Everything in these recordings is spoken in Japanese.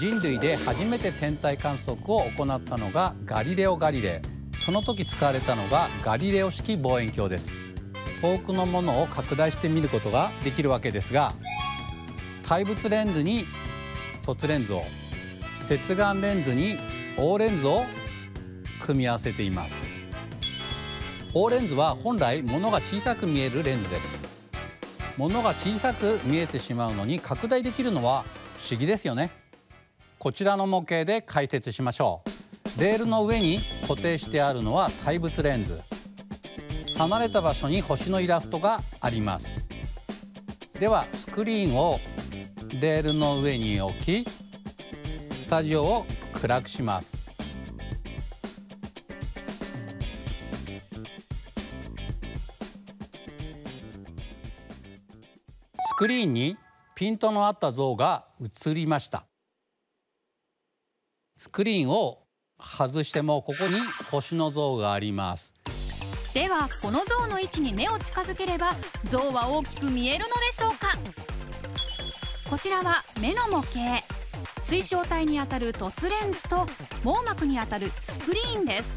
人類で初めて天体観測を行ったのがガリレオ・ガリレイ。その時使われたのがガリレオ式望遠鏡です。遠くのものを拡大して見ることができるわけですが対物レンズに凸レンズを接眼レンズに O レンズを組み合わせています。O レンズは本来物が小さく見えるレンズです。物が小さく見えてしまうのに拡大できるのは不思議ですよね。こちらの模型で解説しましょう。レールの上に固定してあるのは対物レンズ。離れた場所に星のイラストがあります。ではスクリーンをレールの上に置きスタジオを暗くします。スクリーンにピントのあった像が映りました。スクリーンを外してもここに星の像があります。ではこの像の位置に目を近づければ像は大きく見えるのでしょうか？こちらは目の模型。水晶体にあたる凸レンズと網膜にあたるスクリーンです。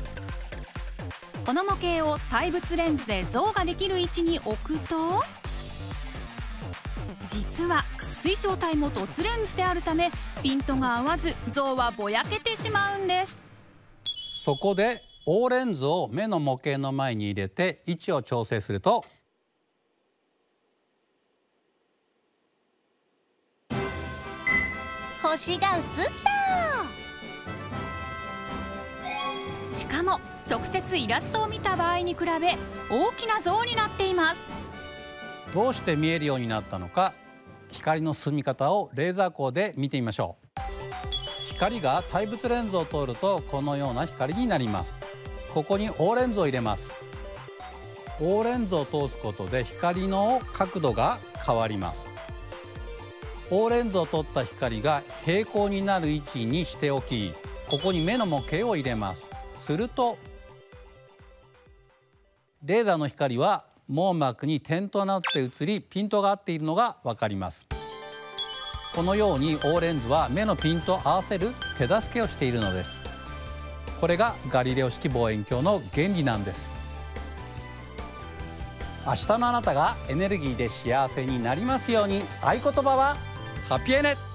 この模型を対物レンズで像ができる位置に置くと実は水晶体も凸レンズであるためピントが合わず像はぼやけてしまうんです。そこで O レンズを目の模型の前に入れて位置を調整すると星が映った。しかも直接イラストを見た場合に比べ大きな像になっていますどうして見えるようになったのか光の進み方をレーザー光で見てみましょう。光が対物レンズを通るとこのような光になります。ここに O レンズを入れます。O レンズを通すことで光の角度が変わります。O レンズを取った光が平行になる位置にしておきここに目の模型を入れます。するとレーザーの光は網膜に点となって映りピントが合っているのが分かります。このように O レンズは目のピントを合わせる手助けをしているのです。これがガリレオ式望遠鏡の原理なんです。明日のあなたがエネルギーで幸せになりますように合言葉はハッピーエネ。